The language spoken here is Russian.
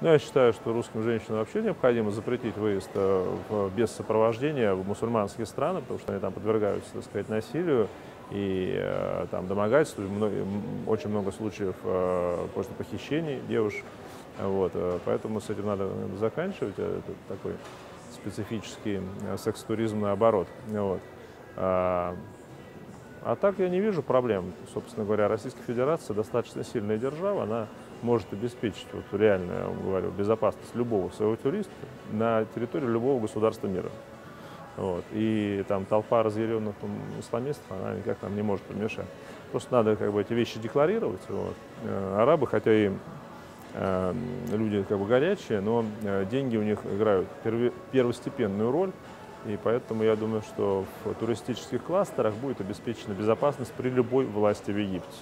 Ну, я считаю, что русским женщинам вообще необходимо запретить выезд э, без сопровождения в мусульманские страны, потому что они там подвергаются, так сказать, насилию и э, там домогательству. Очень много случаев э, просто похищений девушек. Вот, поэтому с этим надо заканчивать. Это такой специфический э, секс-туризмный оборот. Вот. А, так я не вижу проблем. Собственно говоря, Российская Федерация достаточно сильная держава, она может обеспечить вот, реальную, я вам говорю, безопасность любого своего туриста на территории любого государства мира. Вот. И там толпа разъяренных там, исламистов, она никак нам не может помешать. Просто надо как бы эти вещи декларировать. Вот. Э, арабы, хотя и э, люди как бы горячие, но э, деньги у них играют первостепенную роль. И поэтому я думаю, что в туристических кластерах будет обеспечена безопасность при любой власти в Египте.